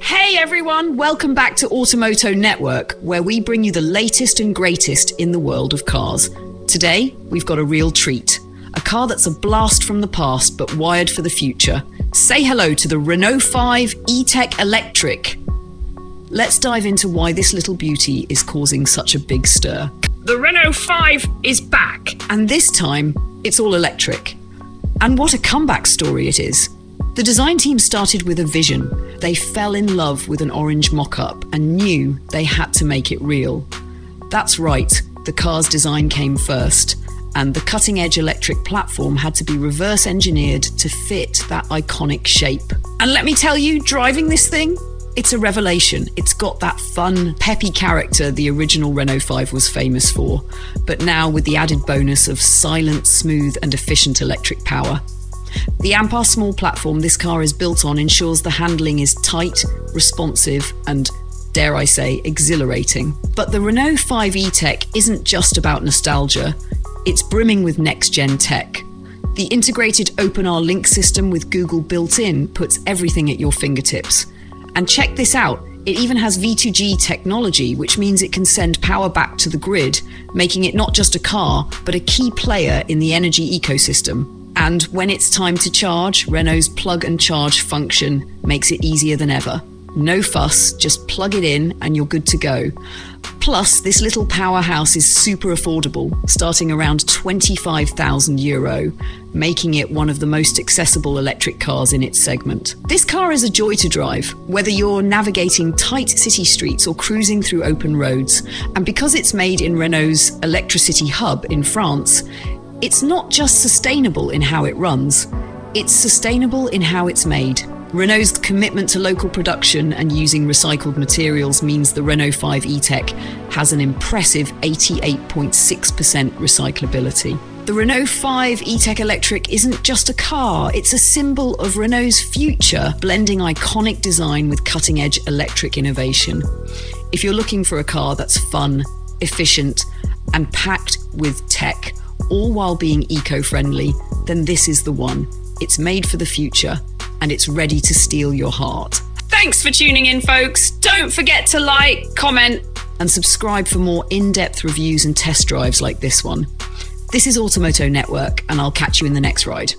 Hey everyone, welcome back to Automoto Network, where we bring you the latest and greatest in the world of cars. Today, we've got a real treat. A car that's a blast from the past but wired for the future. Say hello to the Renault 5 E-Tech Electric. Let's dive into why this little beauty is causing such a big stir. The Renault 5 is back. And this time, it's all electric. And what a comeback story it is. The design team started with a vision. They fell in love with an orange mock up and knew they had to make it real. That's right, the car's design came first, and the cutting edge electric platform had to be reverse engineered to fit that iconic shape. And let me tell you, driving this thing, it's a revelation. It's got that fun, peppy character the original Renault 5 was famous for, but now with the added bonus of silent, smooth, and efficient electric power. The AmpR small platform this car is built on ensures the handling is tight, responsive, and dare I say, exhilarating. But the Renault 5 E-Tech isn't just about nostalgia, it's brimming with next gen tech. The integrated OpenR Link system with Google built in puts everything at your fingertips. And check this out it even has V2G technology, which means it can send power back to the grid, making it not just a car, but a key player in the energy ecosystem. And when it's time to charge, Renault's plug and charge function makes it easier than ever. No fuss, just plug it in and you're good to go. Plus, this little powerhouse is super affordable, starting around 25,000 euro, making it one of the most accessible electric cars in its segment. This car is a joy to drive, whether you're navigating tight city streets or cruising through open roads. And because it's made in Renault's Electricity Hub in France, it's not just sustainable in how it runs, it's sustainable in how it's made. Renault's commitment to local production and using recycled materials means the Renault 5 E-Tech has an impressive 88.6% recyclability. The Renault 5 E-Tech Electric isn't just a car, it's a symbol of Renault's future, blending iconic design with cutting-edge electric innovation. If you're looking for a car that's fun, efficient, and packed with tech, all while being eco friendly, then this is the one. It's made for the future and it's ready to steal your heart. Thanks for tuning in, folks. Don't forget to like, comment, and subscribe for more in depth reviews and test drives like this one. This is Automoto Network, and I'll catch you in the next ride.